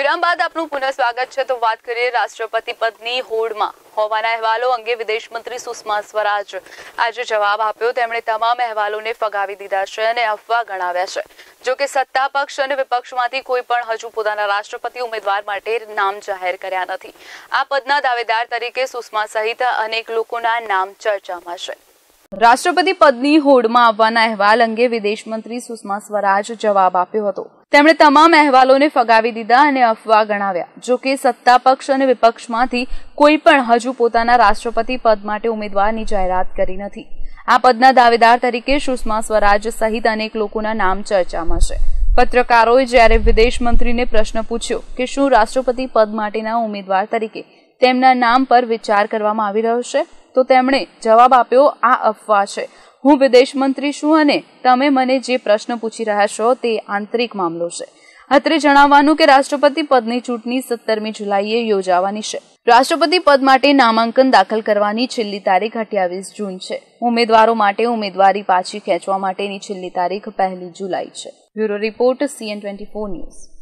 વિરામ બાદ આપનું પુનઃ સ્વાગત છે. તો વાત કરીએ રાષ્ટ્રપતિ પદની હોડમાં. હોવાના અહેવાલો અંગે વિદેશ મંત્રી સુષ્મા સ્વરાજ આજે જવાબ આપ્યો. તેમણે તમામ અહેવાલોને ફગાવી દીધા છે અને અફવા ગણાવ્યા છે. જો કે સત્તા પક્ષ અને વિપક્ષમાંથી કોઈ પણ હજુ પોતાના રાષ્ટ્રપતિ ઉમેદવાર માટે નામ જાહેર કર્યા નથી. આ પદના દાવેદાર તરીકે સુષ્મા સહિત અનેક લોકોના નામ ચર્ચામાં છે. રાષ્ટ્રપતિ પદની હોડમાં આવવાના અહેવાલ અંગે વિદેશ મંત્રી સુષ્મા સ્વરાજ જવાબ આપ્યો હતો. તેમણે તમામ અહેવાલોને ફગાવી દીધા અને અફવા ગણાવ્યા. જો કે સત્તા અને વિપક્ષમાંથી કોઈ પણ હજુ પોતાના રાષ્ટ્રપતિ પદ માટે ઉમેદવારની જાહેરાત કરી નથી. આ પદના દાવેદાર તરીકે સુષ્મા સ્વરાજ સહિત અનેક લોકોના નામ ચર્ચામાં છે. પત્રકારોએ જ્યારે વિદેશ મંત્રીને પ્રશ્ન પૂછ્યો કે શું રાષ્ટ્રપતિ પદ માટેના ઉમેદવાર તરીકે તેમના નામ પર વિચાર કરવામાં આવી રહ્યો છે? તો તેમણે જવાબ આપ્યો, આ અફવા છે. હું વિદેશ મંત્રી છું અને તમે મને જે પ્રશ્ન પૂછી રહ્યા છો તે આંતરિક મામલો છે. અત્રે જણાવવાનું કે રાષ્ટ્રપતિ પદની ચૂંટણી સત્તરમી જુલાઈએ યોજાવાની છે. રાષ્ટ્રપતિ પદ માટે નામાંકન દાખલ કરવાની છેલ્લી તારીખ અઠ્યાવીસ જૂન છે. ઉમેદવારો માટે ઉમેદવારી પાછી ખેંચવા માટેની છેલ્લી તારીખ પહેલી જુલાઈ છે. Bureau report, CN twenty four news.